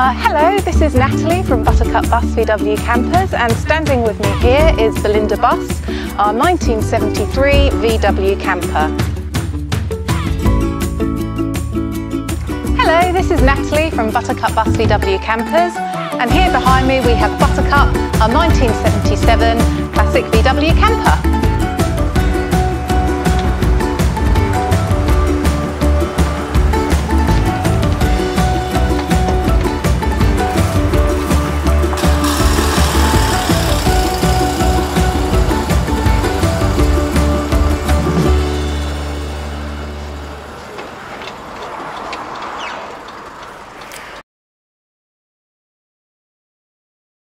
Uh, hello, this is Natalie from Buttercup Bus VW Campers and standing with me here is Belinda Bus, our 1973 VW camper. Hello, this is Natalie from Buttercup Bus VW Campers and here behind me we have Buttercup, our 1977 classic VW camper.